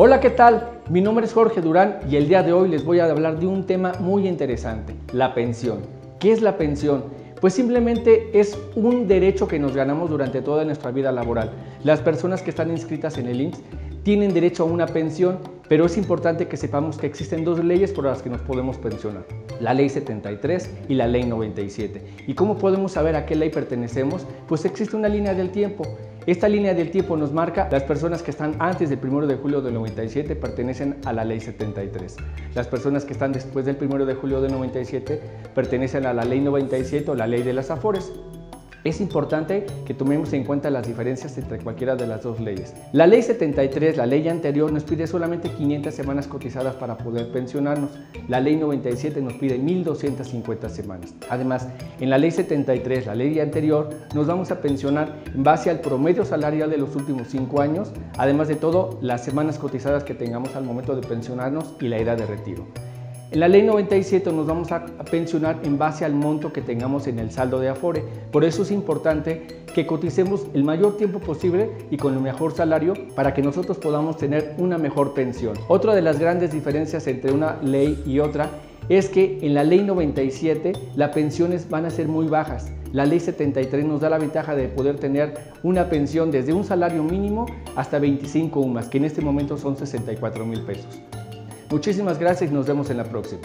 Hola, ¿qué tal? Mi nombre es Jorge Durán y el día de hoy les voy a hablar de un tema muy interesante, la pensión. ¿Qué es la pensión? Pues simplemente es un derecho que nos ganamos durante toda nuestra vida laboral. Las personas que están inscritas en el IMSS tienen derecho a una pensión, pero es importante que sepamos que existen dos leyes por las que nos podemos pensionar, la ley 73 y la ley 97. ¿Y cómo podemos saber a qué ley pertenecemos? Pues existe una línea del tiempo. Esta línea del tiempo nos marca las personas que están antes del 1 de julio del 97 pertenecen a la ley 73. Las personas que están después del 1 de julio del 97 pertenecen a la ley 97 o la ley de las afores. Es importante que tomemos en cuenta las diferencias entre cualquiera de las dos leyes. La ley 73, la ley anterior, nos pide solamente 500 semanas cotizadas para poder pensionarnos. La ley 97 nos pide 1.250 semanas. Además, en la ley 73, la ley anterior, nos vamos a pensionar en base al promedio salarial de los últimos 5 años, además de todo, las semanas cotizadas que tengamos al momento de pensionarnos y la edad de retiro. En la ley 97 nos vamos a pensionar en base al monto que tengamos en el saldo de Afore. Por eso es importante que coticemos el mayor tiempo posible y con el mejor salario para que nosotros podamos tener una mejor pensión. Otra de las grandes diferencias entre una ley y otra es que en la ley 97 las pensiones van a ser muy bajas. La ley 73 nos da la ventaja de poder tener una pensión desde un salario mínimo hasta 25 UMAS, que en este momento son 64 mil pesos. Muchísimas gracias y nos vemos en la próxima.